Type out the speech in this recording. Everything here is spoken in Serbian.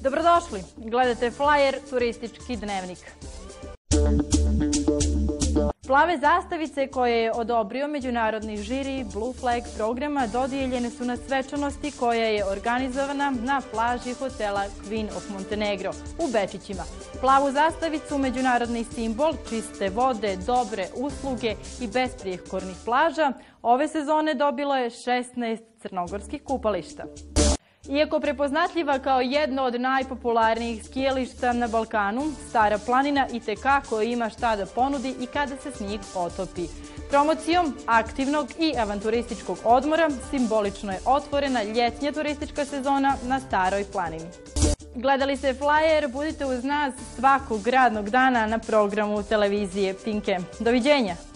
Dobrodošli, gledate Flyer, turistički dnevnik. Plave zastavice koje je odobrio međunarodni žiri Blue Flag programa dodijeljene su na svečanosti koja je organizovana na plaži hotela Queen of Montenegro u Bečićima. Plavu zastavicu, međunarodni simbol čiste vode, dobre usluge i besprijekornih plaža, ove sezone dobilo je 16 crnogorskih kupališta. Iako prepoznatljiva kao jedno od najpopularnijih skijališta na Balkanu, Stara planina i tekako ima šta da ponudi i kada se snijeg otopi. Promocijom aktivnog i avanturističkog odmora simbolično je otvorena ljetnja turistička sezona na Staroj planini. Gledali ste flyer, budite uz nas svakog radnog dana na programu televizije Pinke. Doviđenja!